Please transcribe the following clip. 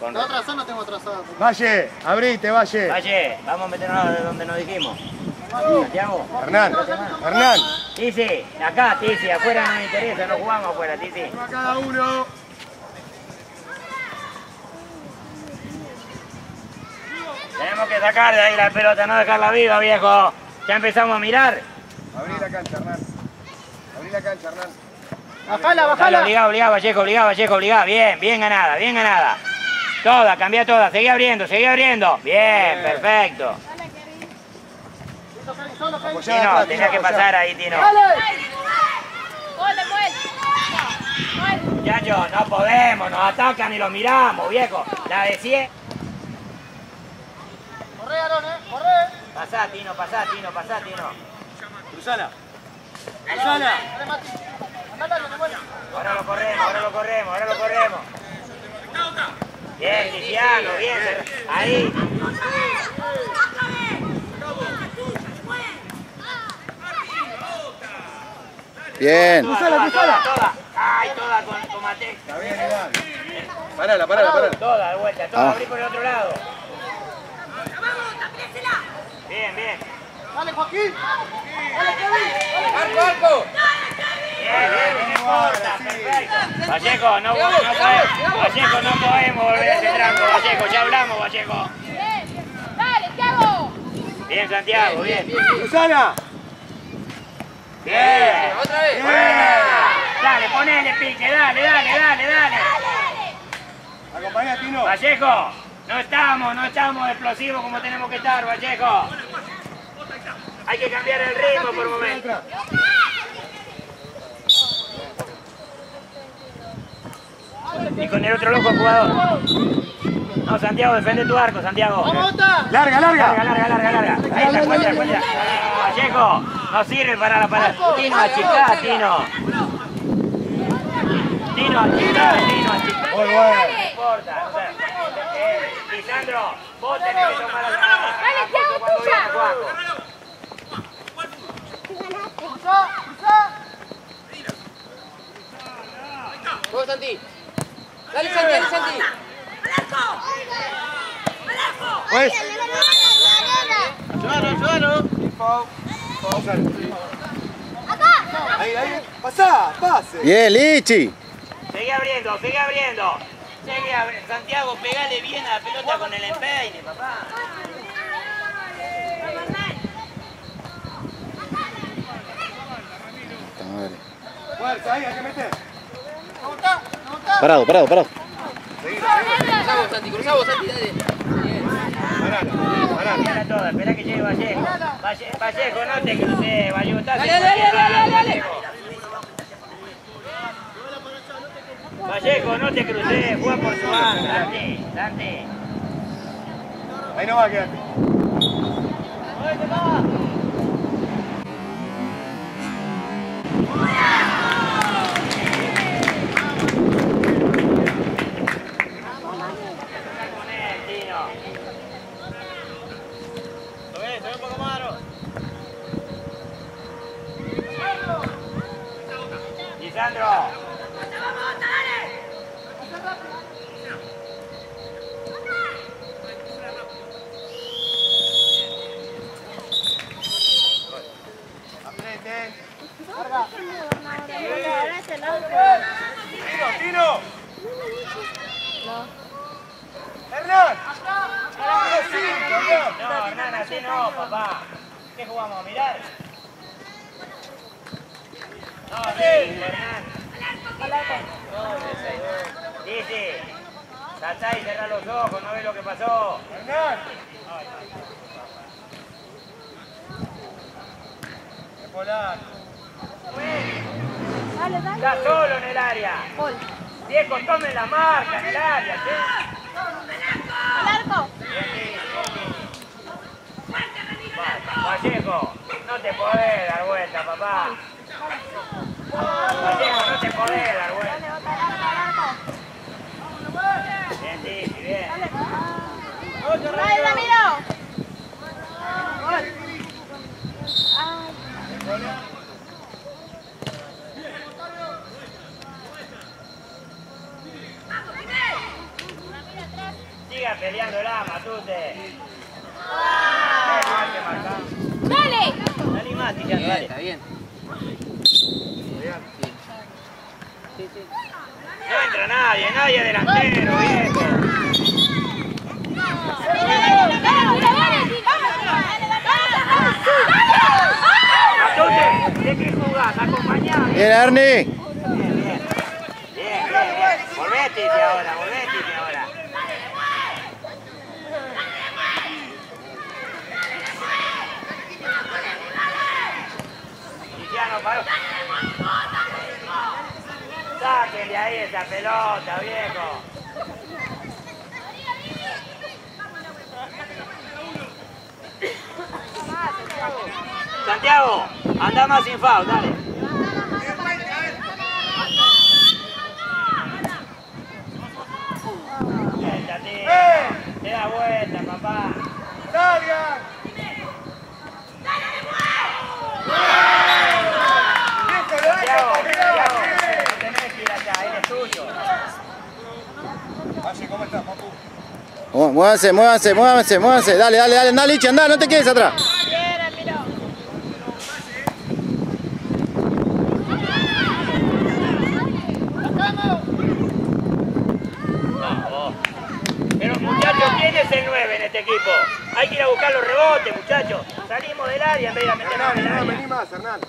Con... ¿Te atrasado no tengo atrasado? Valle, abrite, Valle. Valle, vamos a meternos de donde nos dijimos. Santiago. Hernán, Hernán. Tizi, acá, Tizi, afuera no me interesa, no jugamos afuera, Tizi. Uno a cada uno. Tenemos que sacar de ahí la pelota, no dejarla viva, viejo. Ya empezamos a mirar. Abrí la cancha, Hernán. Abrí la cancha, Hernán. Bajala, bajala. obligado, obligado, Vallejo, obligado, Vallejo, obligado. Bien, bien ganada, bien ganada. Toda, cambia toda, seguí abriendo, seguí abriendo. Bien, perfecto. Tino, tenía que pasar ahí, Tino. Muchachos, no podemos, nos atacan y los miramos, viejo. La de 100. Corre, Aarón, eh. Corre. Pasá, Tino, pasá, Tino, pasá, Tino. Cruzala. Cruzala. Mueras. Ahora lo corremos, ahora lo corremos, ahora lo corremos. Bien, Tiziano, bien. Ahí. Bien. Toda, toda, toda. Ay, toda con, con Mateo. Está bien, Iván. Parala, parala, parala. Toda, de vuelta, toda, Ah. abrí por el otro lado. Bien, bien. Dale, Joaquín. Dale, Kevin. Importa, perfecto. Vallejo, no, Vallejo, no podemos volver a ese tranco, Vallejo, ya hablamos, Vallejo. Dale, Thiago. Bien, Santiago, bien. Cruzala. Bien. Otra vez. Dale, ponele pique, dale, dale, dale, dale. Acompañá, Tino. Vallejo, no estamos, no estamos explosivos como tenemos que estar, Vallejo. Hay que cambiar el ritmo por un momento. Y con el otro loco jugador. No, Santiago, defende tu arco, Santiago. Larga, Larga, larga. larga, larga, larga. Ahí está, cuenta, cuenta. Vallejo, no sirve para la para. Tino, achicá, Tino. Tino, achicá, Tino, achicá. Muy bueno. No importa, o sea, eh, Lisandro, vos tenés que tomar la Dale, Thiago, cuando tuya. Vamos, Santi. Dale, Santi, dale, Santi. Pues. Ayúdalo, ayúdalo. Ahí, ahí. Pasá, pase. Bien, Lichi. Sigue abriendo, sigue abriendo. Sigue abriendo. Santiago, pegale bien a la pelota con el empeine, papá. Fuerza, ahí, hay que meter. ¿Cómo está? ¿Cómo está? Parado, parado, parado. Cruzamos, Santi, cruzamos, Santi, dale. Espera toda, espera que llegue Vallejo. Valle- Vallejo, no te crucé, Vallejo. Dale, dale, dale, dale, Vallejo. No te crucé, juega por su banda, Dante, Dante. Ahí no va a quedar. Con Lisandro. Aprete. Hernán. No, Hernán, así no, papá. ¿Qué jugamos? ¿A mirar? Saltá y cerrá los ojos, no ves lo que pasó. Hernán. Es polar. Dale, dale. Está solo en el área. Viejo, tomen la marca en el área, ¿sí? Al arco. Vallejo, no te podés dar vuelta, papá. Vallejo, no te podés dar vuelta. Dale, bota, al arco, al arco. Bien, Titi, bien. Dale, Ramiro. Gol. Ay. Ramiro atrás. Queda peleando la Matute. Eh. ¡Dale! Dale más, está bien. No entra nadie, nadie delantero, viejo. Matute, ¿de qué jugás? Acompañá. Bien, Ernie. Bien, bien. Bien, bien, Titi, ahora, volvé, Titi, ahora. Paró. Saquen de ahí esa pelota, viejo. Santiago, anda más sin foul, dale. Vuelta, tío. Te da vuelta, papá. ¡Salgan! Santiago, Santiago, no tenés que ir allá, él es tuyo. Valle, ¿cómo estás, papu? Mú- Muévanse, muévanse, muévanse, muévanse. Dale, dale, dale. Anda, Lichi, anda, no te quedes atrás. Pero muchachos, ¿quién es el 9 en este equipo? Hay que ir a buscar los rebotes, muchachos. Salimos del área en vez de vení más, Hernán.